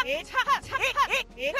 차, 차, 차, 차, 차, 에